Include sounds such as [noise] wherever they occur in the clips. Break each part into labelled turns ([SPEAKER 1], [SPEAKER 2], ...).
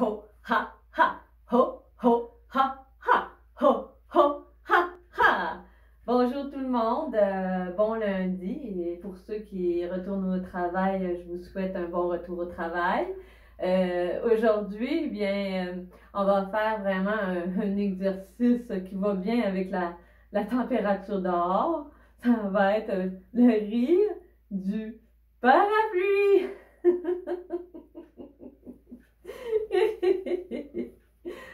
[SPEAKER 1] ho, ha, ha, ho, ho, ha, ha, ho, ho, ha, ha. Bonjour tout le monde, euh, bon lundi et pour ceux qui retournent au travail, je vous souhaite un bon retour au travail. Euh, Aujourd'hui, eh bien, euh, on va faire vraiment un, un, exercice qui va bien avec la, la température dehors. Ça va être le rire du parapluie. [laughs]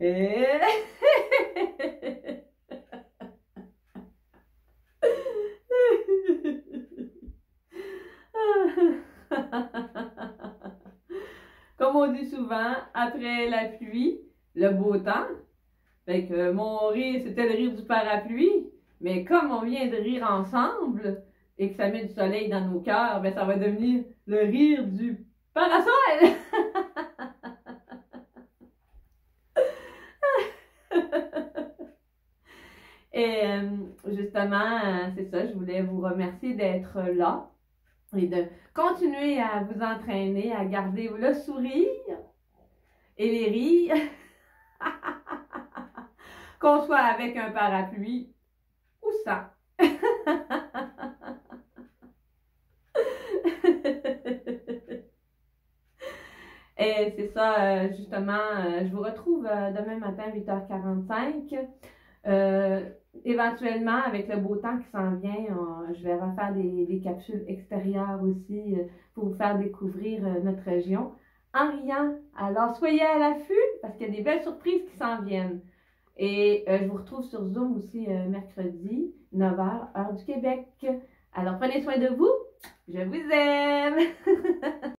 [SPEAKER 1] [laughs] Comme on dit souvent, après la pluie, le beau temps. Que mon rire, c'était le rire du parapluie. Mais comme on vient de rire ensemble et que ça met du soleil dans nos cœurs, ben ça va devenir le rire du parasol. Et euh, justement, c'est ça, je voulais vous remercier d'être là et de continuer à vous entraîner, à garder le sourire et les rires. [laughs] Qu'on soit avec un parapluie ou ça. [laughs] Et c'est ça, euh, justement, euh, je vous retrouve euh, demain matin à 8h45. Euh, éventuellement, avec le beau temps qui s'en vient, je vais refaire des, des, capsules extérieures aussi pour vous faire découvrir notre région en riant. Alors, soyez à l'affût parce qu'il y a des belles surprises qui s'en viennent. Et euh, je vous retrouve sur Zoom aussi euh, mercredi, 9h, heure du Québec. Alors, prenez soin de vous. Je vous aime. [laughs]